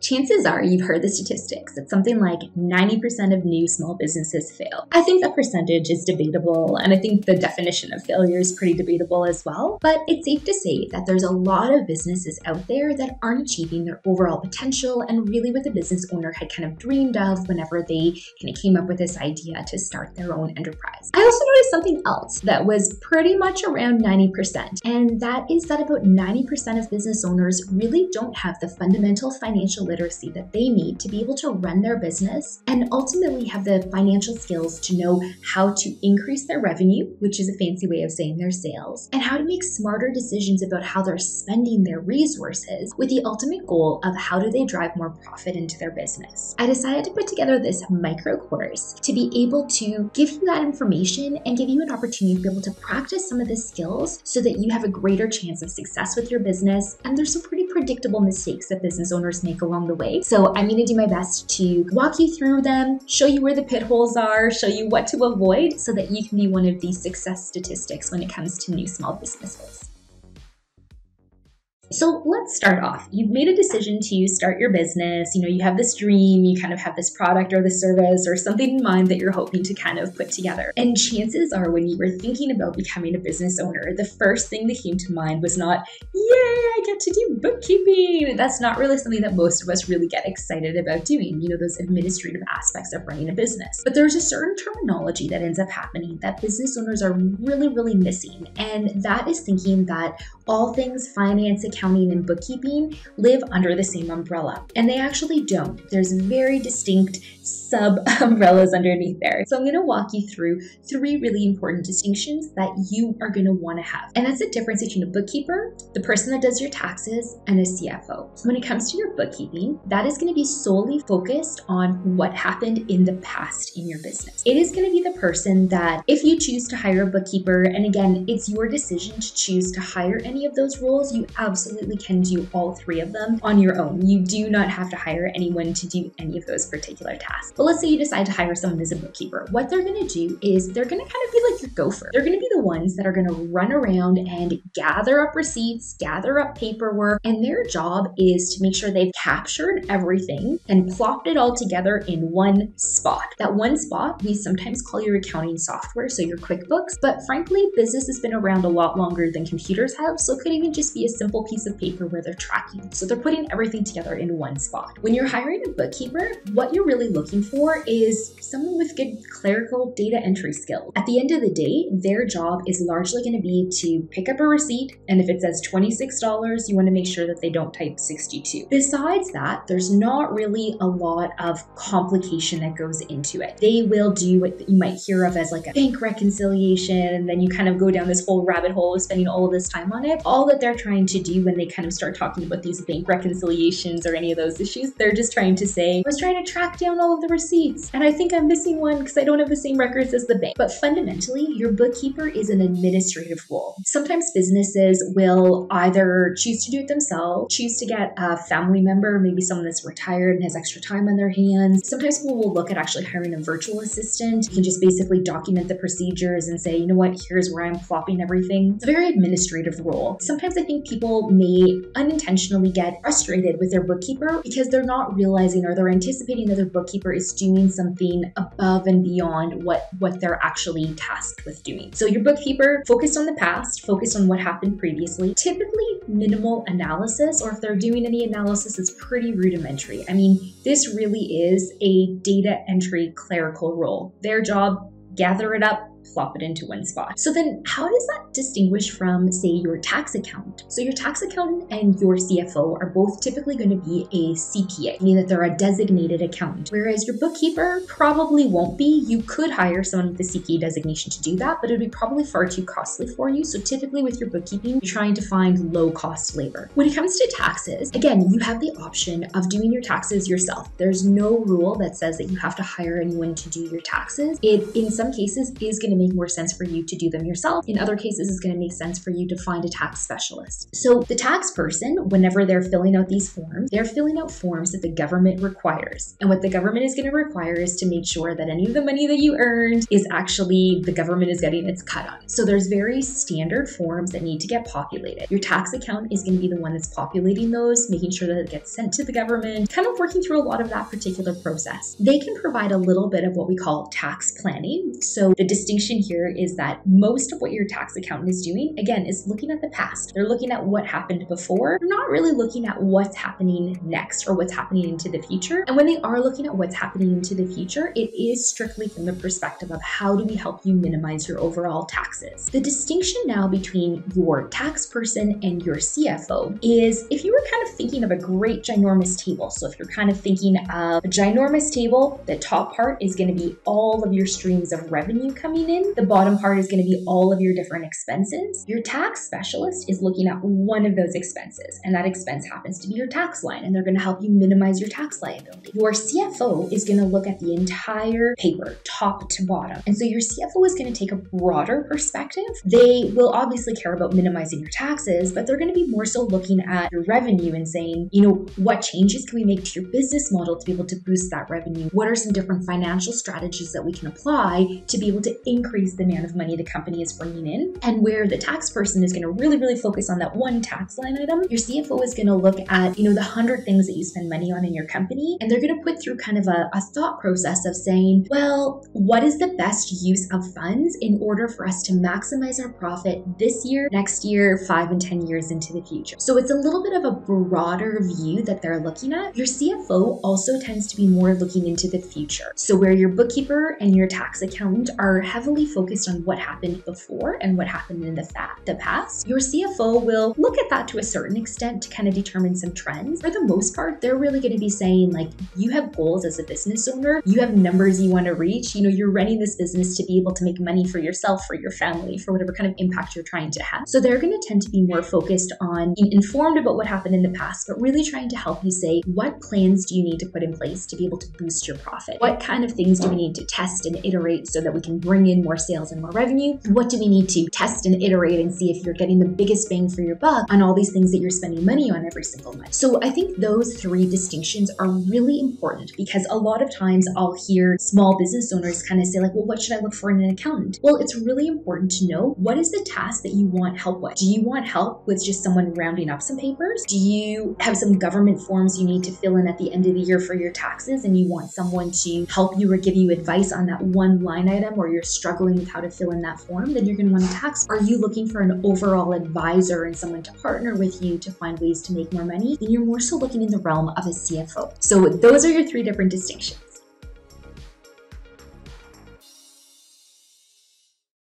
Chances are you've heard the statistics that something like 90% of new small businesses fail. I think the percentage is debatable, and I think the definition of failure is pretty debatable as well. But it's safe to say that there's a lot of businesses out there that aren't achieving their overall potential and really what the business owner had kind of dreamed of whenever they kind of came up with this idea to start their own enterprise. I also noticed something else that was pretty much around 90%, and that is that about 90% of business owners really don't have the fundamental financial literacy that they need to be able to run their business and ultimately have the financial skills to know how to increase their revenue, which is a fancy way of saying their sales, and how to make smarter decisions about how they're spending their resources with the ultimate goal of how do they drive more profit into their business. I decided to put together this micro course to be able to give you that information and give you an opportunity to be able to practice some of the skills so that you have a greater chance of success with your business. And there's some pretty predictable mistakes that business owners make along the way. So I'm to do my best to walk you through them, show you where the pit holes are, show you what to avoid so that you can be one of these success statistics when it comes to new small businesses. So let's start off. You've made a decision to start your business. You know, you have this dream, you kind of have this product or the service or something in mind that you're hoping to kind of put together. And chances are, when you were thinking about becoming a business owner, the first thing that came to mind was not, yay, I get to do bookkeeping. That's not really something that most of us really get excited about doing, you know, those administrative aspects of running a business. But there's a certain terminology that ends up happening that business owners are really, really missing. And that is thinking that all things finance, accounting, and bookkeeping live under the same umbrella. And they actually don't. There's very distinct sub umbrellas underneath there. So I'm going to walk you through three really important distinctions that you are going to want to have. And that's the difference between a bookkeeper, the person that does your taxes, and a CFO. When it comes to your bookkeeping, that is going to be solely focused on what happened in the past in your business. It is going to be the person that if you choose to hire a bookkeeper, and again, it's your decision to choose to hire any of those roles, you absolutely can do all three of them on your own. You do not have to hire anyone to do any of those particular tasks. But let's say you decide to hire someone as a bookkeeper. What they're going to do is they're going to kind of be like your gopher. They're going to be the ones that are going to run around and gather up receipts, gather up paperwork, and their job is to make sure they've captured everything and plopped it all together in one spot. That one spot we sometimes call your accounting software, so your QuickBooks, but frankly, business has been around a lot longer than computers have, so it could even just be a simple piece of paper where they're tracking. So they're putting everything together in one spot. When you're hiring a bookkeeper, what you're really looking for is someone with good clerical data entry skills. At the end of the day, their job is largely going to be to pick up a receipt, and if it says $26, you want to make sure that they don't type 62. Besides that, there's not really a lot of complication that goes into it. They will do what you might hear of as like a bank reconciliation, and then you kind of go down this whole rabbit hole of spending all this time on it. All that they're trying to do when they kind of start talking about these bank reconciliations or any of those issues, they're just trying to say, I was trying to track down all of the receipts. And I think I'm missing one because I don't have the same records as the bank. But fundamentally, your bookkeeper is an administrative role. Sometimes businesses will either choose to do it themselves, choose to get a family member, maybe someone that's retired and has extra time on their hands. Sometimes people will look at actually hiring a virtual assistant. You can just basically document the procedures and say, you know what, here's where I'm plopping everything. It's a very administrative role. Sometimes I think people may unintentionally get frustrated with their bookkeeper because they're not realizing or they're anticipating that their bookkeeper is doing something above and beyond what, what they're actually tasked with doing. So your bookkeeper focused on the past, focused on what happened previously, typically minimal analysis, or if they're doing any analysis, it's pretty rudimentary. I mean, this really is a data entry clerical role. Their job, gather it up, plop it into one spot. So then how does that distinguish from say your tax account? So your tax accountant and your CFO are both typically going to be a CPA, meaning that they're a designated accountant. Whereas your bookkeeper probably won't be. You could hire someone with a CPA designation to do that, but it would be probably far too costly for you. So typically with your bookkeeping, you're trying to find low cost labor. When it comes to taxes, again, you have the option of doing your taxes yourself. There's no rule that says that you have to hire anyone to do your taxes. It in some cases is going going to make more sense for you to do them yourself. In other cases, it's going to make sense for you to find a tax specialist. So the tax person, whenever they're filling out these forms, they're filling out forms that the government requires. And what the government is going to require is to make sure that any of the money that you earned is actually the government is getting its cut on. So there's very standard forms that need to get populated. Your tax account is going to be the one that's populating those, making sure that it gets sent to the government, kind of working through a lot of that particular process. They can provide a little bit of what we call tax planning. So the distinction here is that most of what your tax accountant is doing, again, is looking at the past. They're looking at what happened before. They're not really looking at what's happening next or what's happening into the future. And when they are looking at what's happening into the future, it is strictly from the perspective of how do we help you minimize your overall taxes. The distinction now between your tax person and your CFO is if you were kind of thinking of a great ginormous table. So if you're kind of thinking of a ginormous table, the top part is going to be all of your streams of revenue coming in. The bottom part is going to be all of your different expenses. Your tax specialist is looking at one of those expenses, and that expense happens to be your tax line, and they're going to help you minimize your tax liability. Your CFO is going to look at the entire paper, top to bottom. And so your CFO is going to take a broader perspective. They will obviously care about minimizing your taxes, but they're going to be more so looking at your revenue and saying, you know, what changes can we make to your business model to be able to boost that revenue? What are some different financial strategies that we can apply to be able to increase the amount of money the company is bringing in? And where the tax person is going to really, really focus on that one tax line item, your CFO is going to look at, you know, the hundred things that you spend money on in your company, and they're going to put through kind of a, a thought process of saying, well, what is the best use of funds in order for us to maximize our profit this year, next year, five and 10 years into the future? So it's a little bit of a broader view that they're looking at. Your CFO also tends to be more looking into the future. So where your bookkeeper and your tax accountant are heavily focused on what happened before and what happened in the, fa- the past, your CFO will look at that to a certain extent to kind of determine some trends. For the most part, they're really going to be saying like, you have goals as a business owner, you have numbers you want to reach, you know, you're running this business to be able to make money for yourself, for your family, for whatever kind of impact you're trying to have. So they're going to tend to be more focused on being informed about what happened in the past, but really trying to help you say, what plans do you need to put in place to be able to boost your profit? What kind of things do we need to test and iterate so that we can bring in more sales and more revenue? What do we need to test and iterate and see if you're getting the biggest bang for your buck on all these things that you're spending money on every single month? So I think those three distinctions are really important because a lot of times I'll hear small business owners kind of say, like, well, what should I look for in an accountant? Well, it's really important to know what is the task that you want help with. Do you want help with just someone rounding up some papers? Do you have some government forms you need to fill in at the end of the year for your taxes and you want someone to help you or give you advice on that one line item or you're struggling with how to fill in that form? Then you're going to want to tax. Are you looking for an overall advisor and someone to partner with you to find ways to make more money? Then you're more so looking in the realm of a CFO. So those are your three different distinctions.